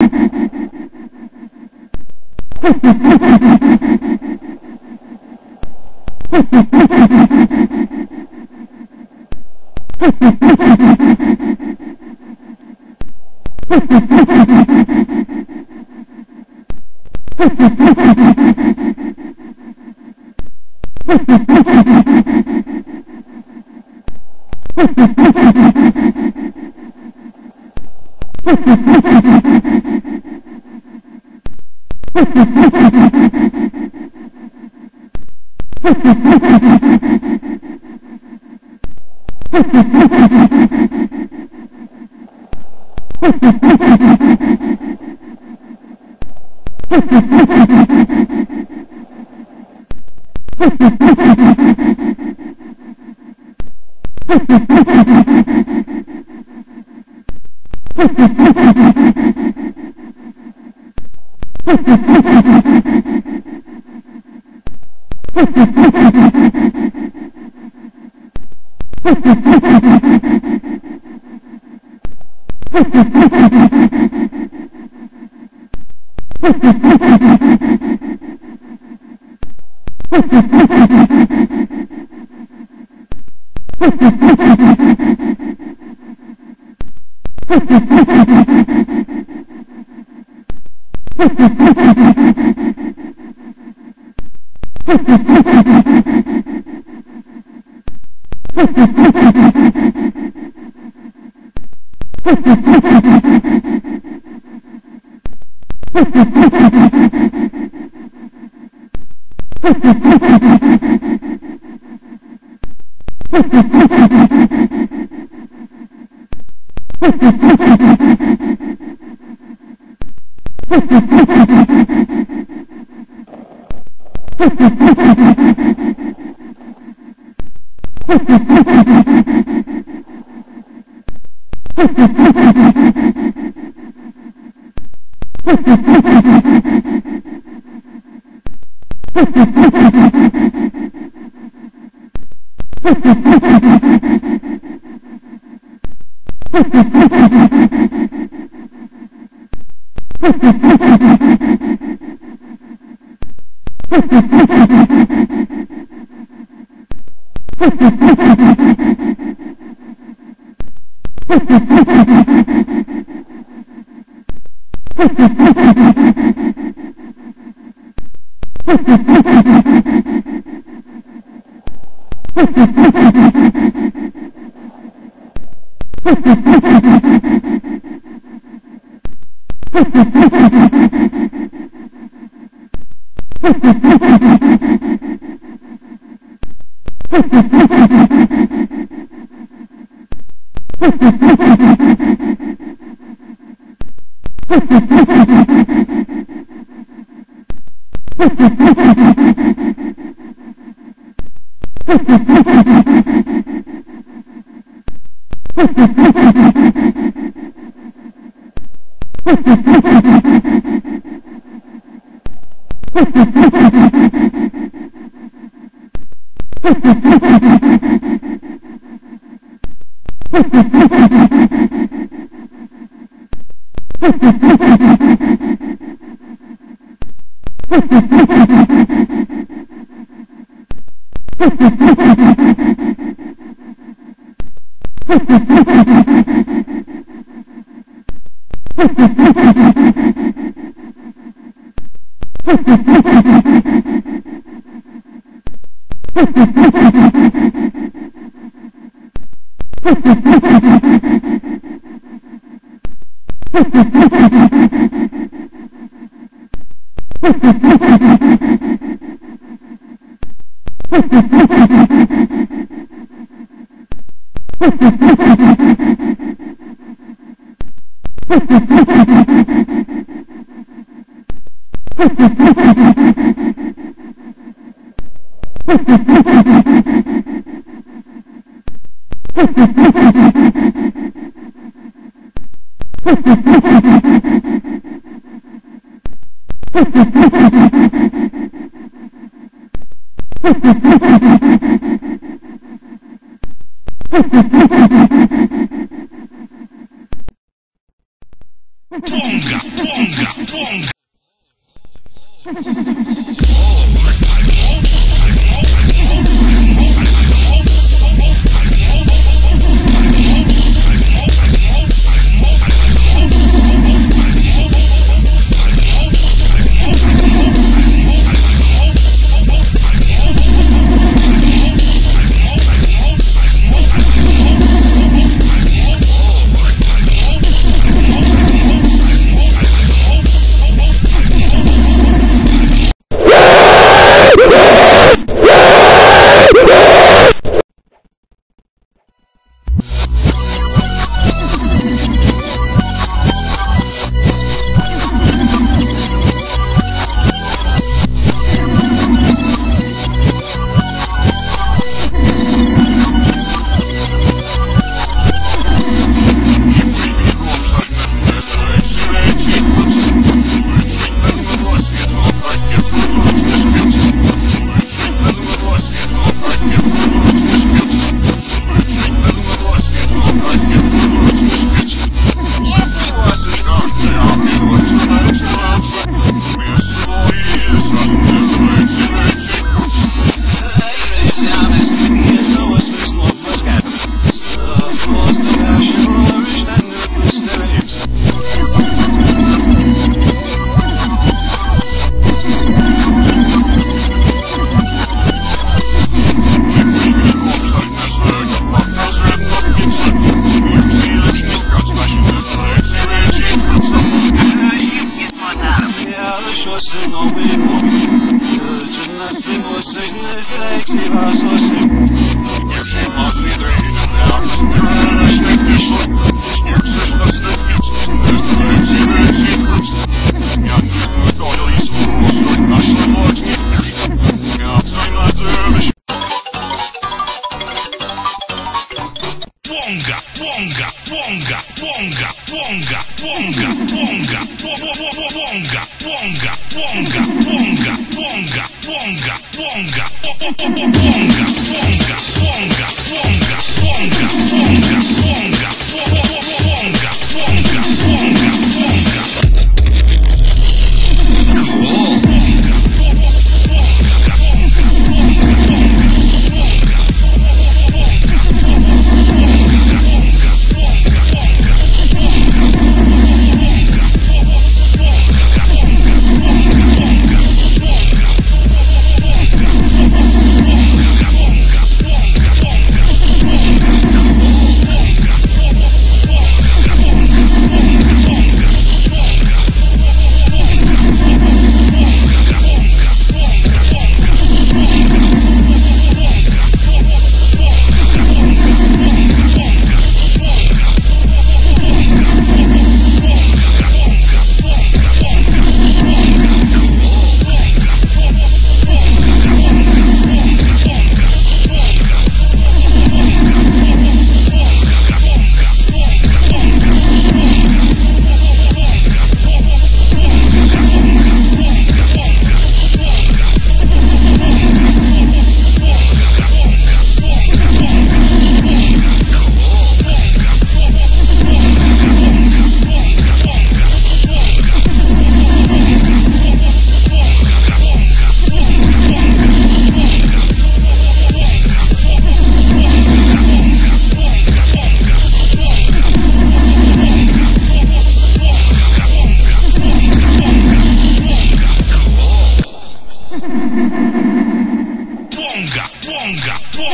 Ha ha ha ha! Ha ha ha ha! Ha ha ha! Ha ha ha ha! Ha ha ha ha! Ha ha ha ha ha! Ha ha ha ha! Ha ha ha! Ha ha ha ha! Ha ha ha ha!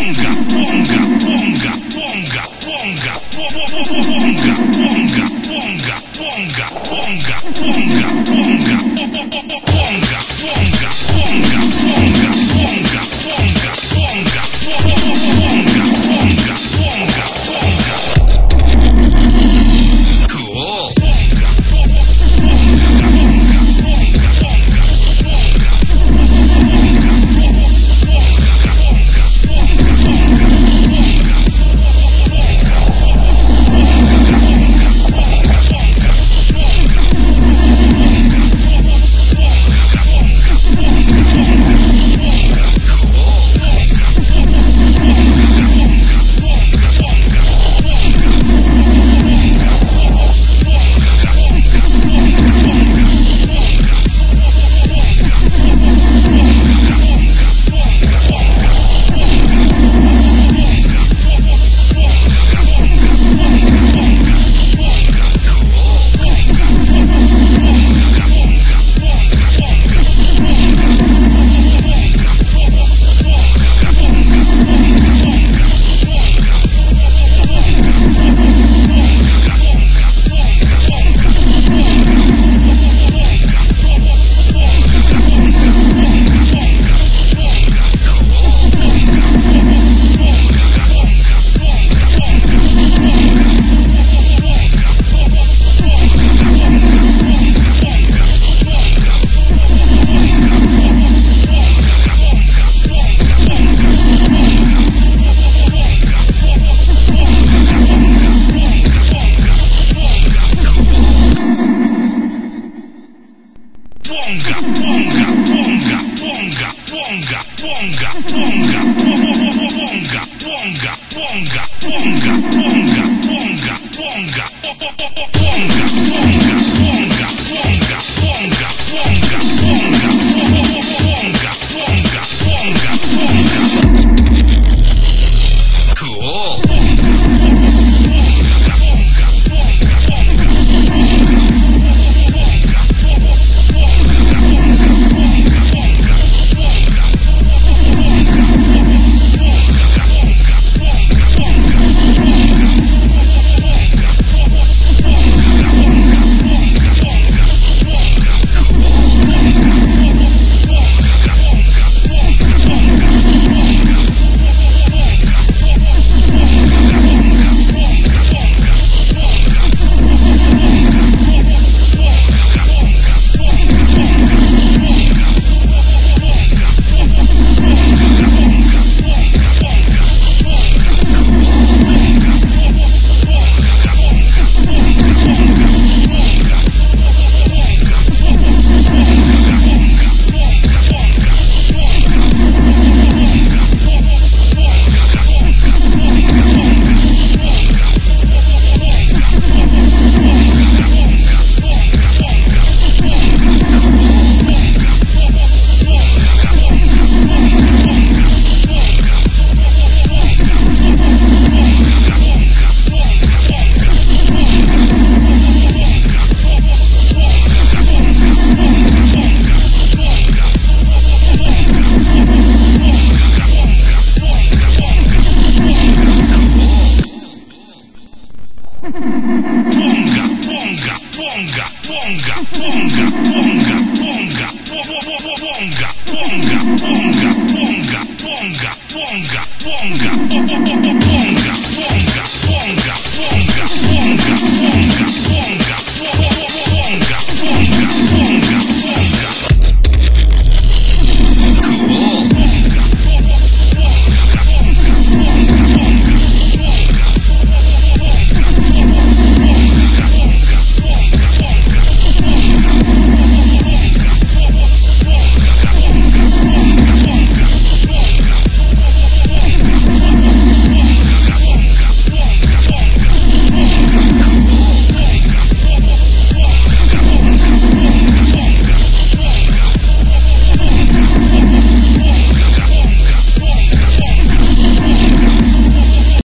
ponga, ponga, ponga, ponga.